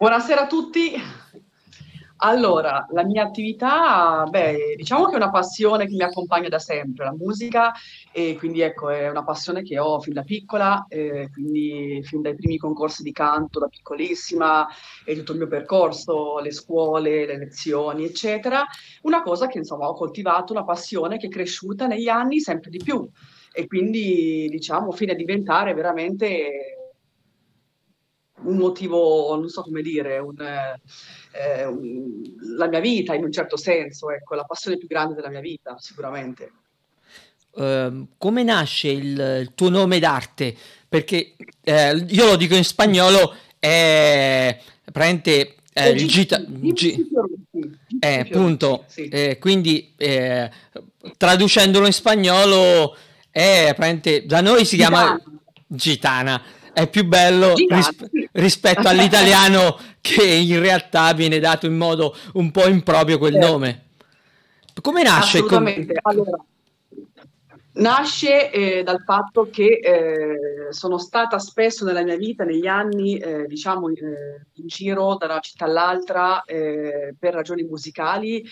Buonasera a tutti. Allora, la mia attività, beh, diciamo che è una passione che mi accompagna da sempre, la musica, e quindi ecco, è una passione che ho fin da piccola, eh, quindi fin dai primi concorsi di canto da piccolissima e tutto il mio percorso, le scuole, le lezioni, eccetera. Una cosa che insomma ho coltivato, una passione che è cresciuta negli anni sempre di più e quindi diciamo fino a diventare veramente un motivo, non so come dire, un, eh, un, la mia vita in un certo senso, ecco, la passione più grande della mia vita, sicuramente. Uh, come nasce il, il, tuo nome d'arte? Perché eh, io lo dico in spagnolo, è praticamente eh, il gita, gi, eh, appunto, sì. eh, quindi eh, traducendolo in spagnolo è praticamente da noi si chiama gitana è più bello ris- rispetto all'italiano che in realtà viene dato in modo un po' improprio quel certo. nome. Come nasce? Assolutamente. Com- allora, Nasce eh, dal fatto che eh, sono stata spesso nella mia vita, negli anni, eh, diciamo, eh, in giro da una città all'altra eh, per ragioni musicali,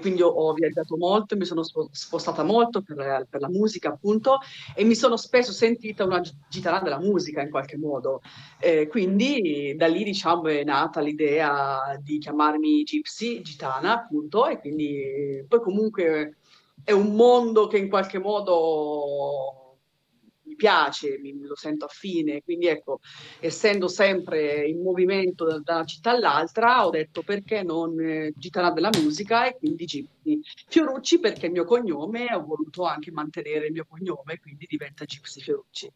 quindi ho, viaggiato molto, mi sono spostata molto per, per, la musica, appunto, e mi sono spesso sentita una gitana della musica in qualche modo. Eh, quindi da lì, diciamo, è nata l'idea di chiamarmi Gypsy, gitana, appunto, e quindi poi comunque è un mondo che in qualche modo mi piace, mi, lo sento affine, quindi ecco, essendo sempre in movimento da, da una città all'altra, ho detto perché non eh, Gitana della musica e quindi Gypsy. Fiorucci perché il mio cognome, ho voluto anche mantenere il mio cognome, quindi diventa Gypsy Fiorucci.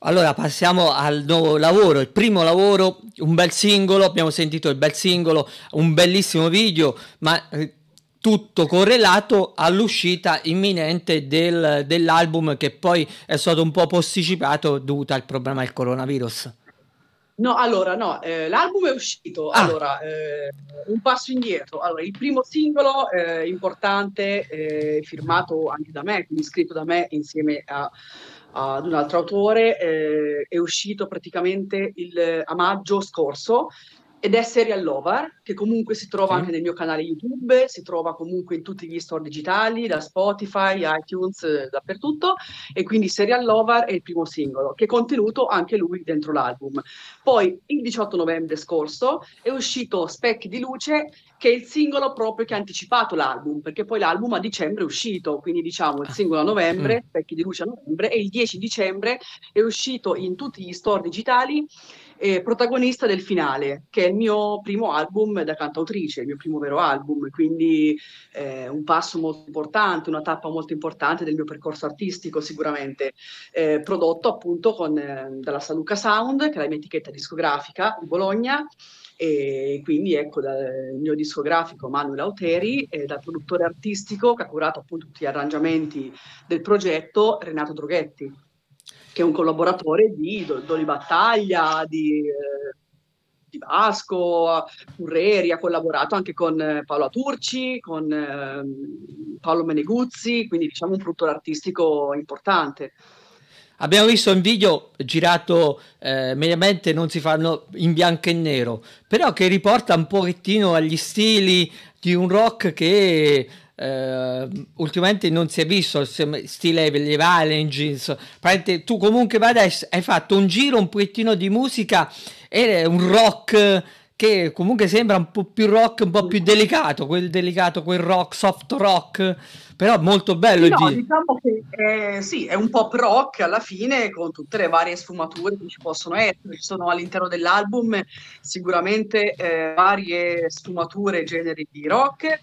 Allora passiamo al nuovo lavoro, il primo lavoro, un bel singolo, abbiamo sentito il bel singolo, un bellissimo video, ma eh, tutto correlato all'uscita imminente del, dell'album che poi è stato un po' posticipato dovuto al problema del coronavirus. No, allora no, eh, l'album è uscito, ah. allora eh, un passo indietro, allora il primo singolo eh, importante, eh, firmato anche da me, quindi scritto da me insieme a, ad un altro autore, eh, è uscito praticamente il, a maggio scorso, ed è Serial Lover, che comunque si trova sì. anche nel mio canale YouTube, si trova comunque in tutti gli store digitali, da Spotify, iTunes, eh, dappertutto, e quindi Serial Lover è il primo singolo, che è contenuto anche lui dentro l'album. Poi, il 18 novembre scorso, è uscito Specchi di Luce, che è il singolo proprio che ha anticipato l'album, perché poi l'album a dicembre è uscito, quindi diciamo il singolo a novembre, mm. Specchi di Luce a novembre, e il 10 dicembre è uscito in tutti gli store digitali eh, protagonista del finale, che è il mio primo album da cantautrice, il mio primo vero album, quindi eh, un passo molto importante, una tappa molto importante del mio percorso artistico sicuramente, eh, prodotto appunto con, eh, dalla Saluca Sound, che è la mia etichetta discografica di Bologna, e quindi ecco dal mio discografico Manuel Auteri e dal produttore artistico che ha curato appunto tutti gli arrangiamenti del progetto Renato Droghetti che è un collaboratore di Doni Battaglia, di, eh, di Vasco, Curreri, ha collaborato anche con eh, Paolo Turci, con eh, Paolo Meneguzzi, quindi diciamo un produttore artistico importante. Abbiamo visto un video girato eh, mediamente non si fanno in bianco e nero, però che riporta un pochettino agli stili di un rock che Uh, ultimamente non si è visto stile le Valengins tu comunque adesso hai fatto un giro un pochettino di musica e un rock che comunque sembra un po' più rock un po' più delicato quel delicato quel rock soft rock però molto bello no, diciamo che eh, sì è un pop rock alla fine con tutte le varie sfumature che ci possono essere ci sono all'interno dell'album sicuramente eh, varie sfumature generi di rock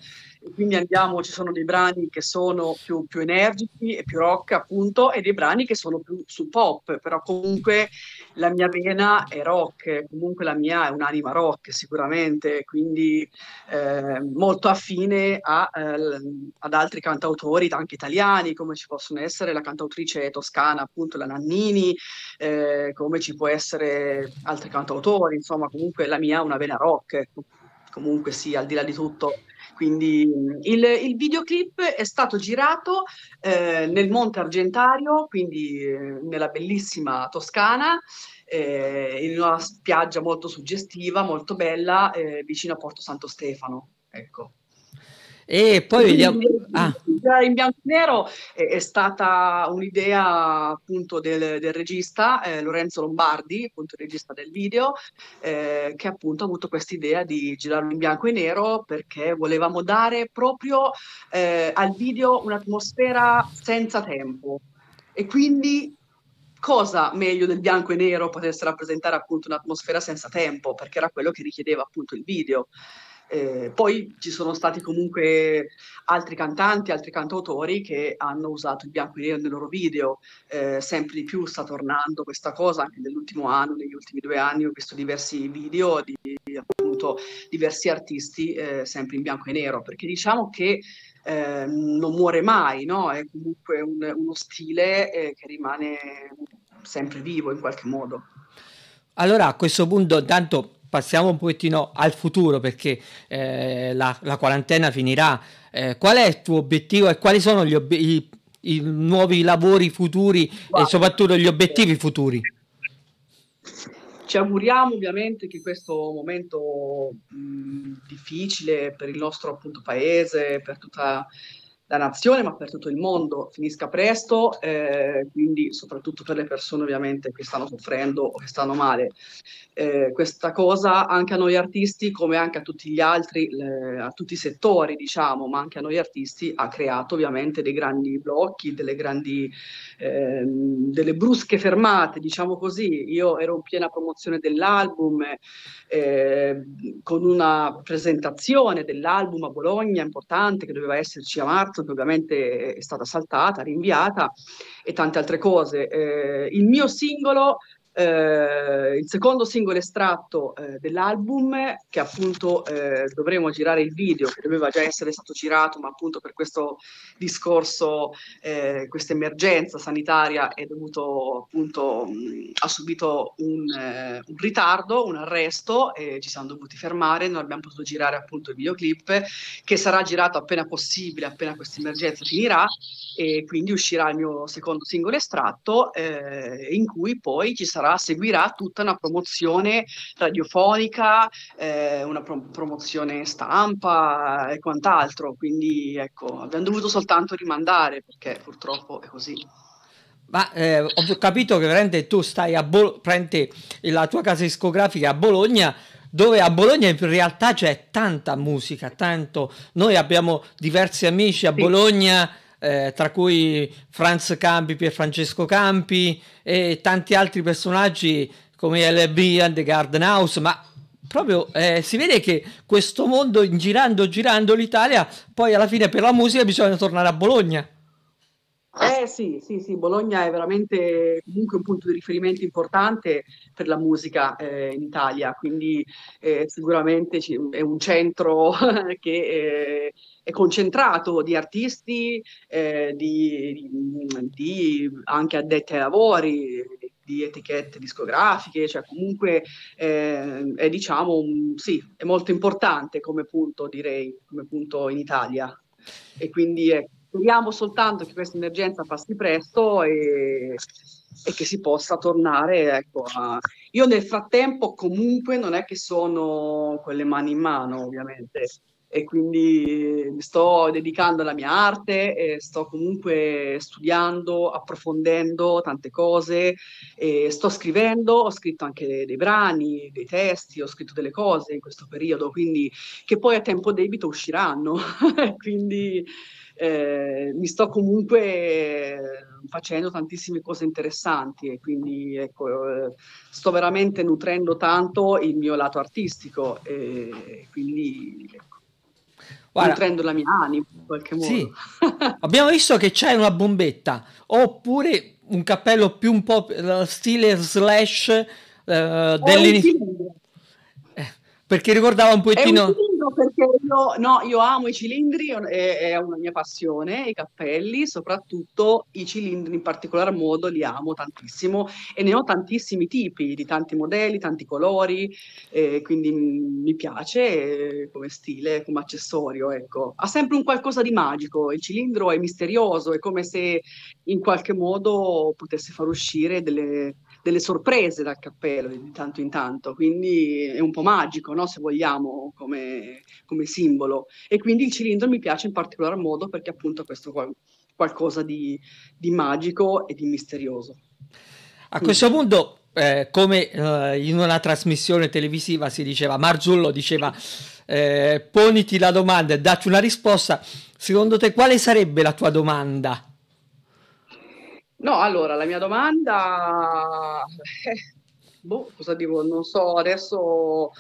quindi andiamo, ci sono dei brani che sono più, più, energici e più rock appunto e dei brani che sono più su pop, però comunque la mia vena è rock, comunque la mia è un'anima rock sicuramente, quindi eh, molto affine a, eh, ad altri cantautori anche italiani come ci possono essere la cantautrice toscana appunto la Nannini, eh, come ci può essere altri cantautori, insomma comunque la mia è una vena rock, comunque sì, al di là di tutto quindi il, il videoclip è stato girato eh, nel Monte Argentario, quindi eh, nella bellissima Toscana, eh, in una spiaggia molto suggestiva, molto bella, eh, vicino a Porto Santo Stefano. Ecco. E poi vediamo... Ah. In bianco e nero è, è stata un'idea appunto del, del regista eh, Lorenzo Lombardi, appunto il regista del video, eh, che appunto ha avuto questa idea di girarlo in bianco e nero perché volevamo dare proprio eh, al video un'atmosfera senza tempo. E quindi cosa meglio del bianco e nero potesse rappresentare appunto un'atmosfera senza tempo, perché era quello che richiedeva appunto il video. Eh, poi ci sono stati comunque altri cantanti, altri cantautori che hanno usato il bianco e nero nei loro video, eh, sempre di più sta tornando questa cosa anche nell'ultimo anno, negli ultimi due anni ho visto diversi video di appunto diversi artisti eh, sempre in bianco e nero, perché diciamo che eh, non muore mai, no? è comunque un, uno stile eh, che rimane sempre vivo in qualche modo. Allora a questo punto intanto passiamo un pochettino al futuro perché eh, la, la, quarantena finirà. Eh, qual è il tuo obiettivo e quali sono gli ob- i, i, nuovi lavori futuri wow. e soprattutto gli obiettivi futuri? Ci auguriamo ovviamente che questo momento mh, difficile per il nostro appunto, paese, per tutta la nazione, ma per tutto il mondo finisca presto, eh, quindi soprattutto per le persone ovviamente che stanno soffrendo o che stanno male. Eh, questa cosa anche a noi artisti, come anche a tutti gli altri, le, a tutti i settori, diciamo, ma anche a noi artisti, ha creato ovviamente dei grandi blocchi, delle grandi, eh, delle brusche fermate, diciamo così. Io ero in piena promozione dell'album, eh, con una presentazione dell'album a Bologna importante che doveva esserci a marzo che ovviamente è stata saltata, rinviata e tante altre cose. Eh, il mio singolo eh, il secondo singolo estratto eh, dell'album, che appunto eh, dovremo girare il video, che doveva già essere stato girato, ma appunto per questo discorso, eh, questa emergenza sanitaria è dovuto appunto mh, ha subito un, eh, un, ritardo, un arresto e ci siamo dovuti fermare, non abbiamo potuto girare appunto il videoclip che sarà girato appena possibile, appena questa emergenza finirà e quindi uscirà il mio secondo singolo estratto eh, in cui poi ci sarà, seguirà tutta una promozione radiofonica, eh, una pro- promozione stampa e quant'altro, quindi ecco, abbiamo dovuto soltanto rimandare perché purtroppo è così. Ma eh, ho capito che veramente tu stai a Bologna, la tua casa discografica a Bologna, dove a Bologna in realtà c'è tanta musica, tanto. Noi abbiamo diversi amici a sì. Bologna eh, tra cui Franz Campi, Pierfrancesco Campi e tanti altri personaggi come LB and the Garden House, ma proprio eh, si vede che questo mondo girando girando l'Italia poi alla fine per la musica bisogna tornare a Bologna eh sì, sì, sì, Bologna è veramente comunque un punto di riferimento importante per la musica eh, in Italia, quindi eh, sicuramente è un centro che eh, è concentrato di artisti, eh, di, di, anche addetti ai lavori, di etichette discografiche, cioè comunque eh, è diciamo, sì, è molto importante come punto, direi, come punto in Italia. E quindi ecco Speriamo soltanto che questa emergenza passi presto e, e che si possa tornare. Ecco, a... Io nel frattempo comunque non è che sono con le mani in mano, ovviamente, e quindi sto dedicando alla mia arte sto comunque studiando, approfondendo tante cose, sto scrivendo, ho scritto anche dei brani, dei testi, ho scritto delle cose in questo periodo, quindi che poi a tempo debito usciranno. quindi eh, mi sto comunque eh, facendo tantissime cose interessanti e quindi ecco, eh, sto veramente nutrendo tanto il mio lato artistico e quindi ecco, Guarda, nutrendo la mia anima in qualche modo. Sì. Abbiamo visto che c'è una bombetta oppure un cappello più un po' stile slash eh, dell'inizio. Eh, perché ricordava un pochettino... Un perché io, no, io amo i cilindri, è, è, una mia passione, i cappelli, soprattutto i cilindri in particolar modo li amo tantissimo e ne ho tantissimi tipi, di tanti modelli, tanti colori, eh, quindi mi piace eh, come stile, come accessorio, ecco. Ha sempre un qualcosa di magico, il cilindro è misterioso, è come se in qualche modo potesse far uscire delle delle sorprese dal cappello di tanto in tanto, quindi è un po' magico, no? se vogliamo, come, come, simbolo. E quindi il cilindro mi piace in particolar modo perché appunto questo qual- qualcosa di, di, magico e di misterioso. A questo punto, eh, come eh, in una trasmissione televisiva si diceva, Marzullo diceva, eh, poniti la domanda e dacci una risposta, secondo te quale sarebbe la tua domanda? No, allora, la mia domanda... Eh, boh, cosa dico? Non so, adesso...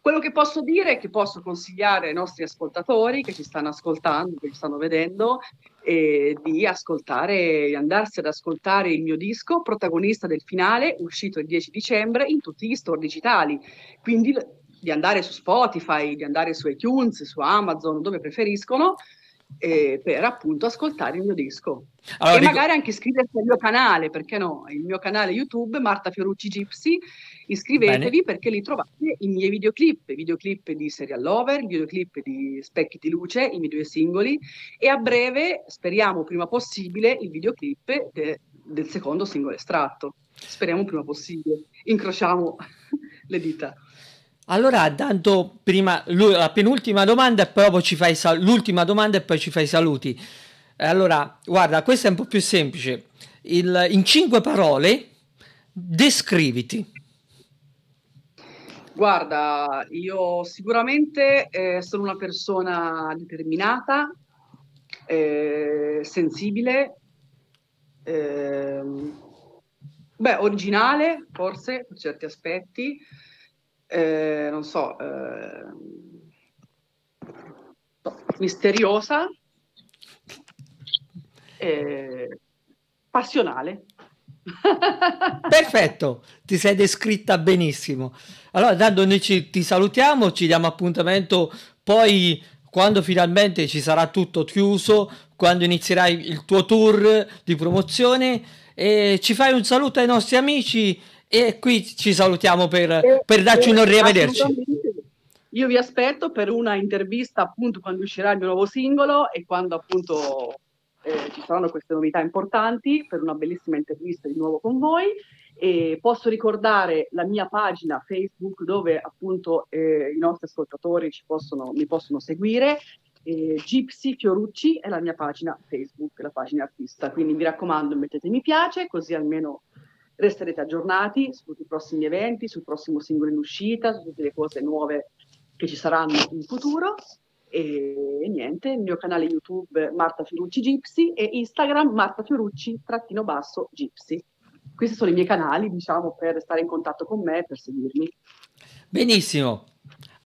Quello che posso dire è che posso consigliare ai nostri ascoltatori che ci stanno ascoltando, che ci stanno vedendo, eh, di ascoltare, di andarsi ad ascoltare il mio disco, protagonista del finale, uscito il 10 dicembre in tutti gli store digitali. Quindi di andare su Spotify, di andare su iTunes, su Amazon, dove preferiscono, eh, per appunto ascoltare il mio disco. Allora, e dico... magari anche iscriversi al mio canale, perché no? Il mio canale YouTube, Marta Fiorucci Gypsy, iscrivetevi Bene. perché lì trovate i miei videoclip, videoclip di Serial Lover, videoclip di Specchi di Luce, i miei due singoli e a breve, speriamo prima possibile, il videoclip de- del secondo singolo estratto. Speriamo prima possibile. Incrociamo le dita. Allora, tanto prima la penultima domanda e poi ci fai l'ultima domanda e poi ci fai i saluti. Allora, guarda, questa è un po' più semplice. Il, in cinque parole, descriviti. Guarda, io sicuramente eh, sono una persona determinata, eh, sensibile, eh, beh, originale forse per certi aspetti, eh, non so, eh, misteriosa, eh, passionale. Perfetto, ti sei descritta benissimo. Allora, dando noi ci, ti salutiamo, ci diamo appuntamento poi quando finalmente ci sarà tutto chiuso, quando inizierai il tuo tour di promozione e ci fai un saluto ai nostri amici e qui ci salutiamo per, eh, per darci un arrivederci. Io vi aspetto per una intervista appunto quando uscirà il mio nuovo singolo e quando appunto eh, ci saranno queste novità importanti per una bellissima intervista di nuovo con voi. E posso ricordare la mia pagina Facebook dove appunto eh, i nostri ascoltatori possono, mi possono seguire. Eh, Gypsy Fiorucci è la mia pagina Facebook, la pagina artista. Quindi mi raccomando, mettete mi piace così almeno resterete aggiornati su tutti i prossimi eventi, sul prossimo singolo in uscita, su tutte le cose nuove che ci saranno in futuro. E, niente, il mio canale YouTube Marta Fiorucci Gypsy e Instagram Marta Fiorucci trattino basso Gypsy. Questi sono i miei canali, diciamo, per stare in contatto con me, per seguirmi. Benissimo.